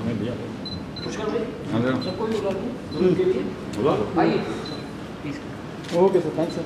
हमें भैया पुष्कर भाई सबको बुला दूँ? के लिए? आइए। Okay sir thank sir.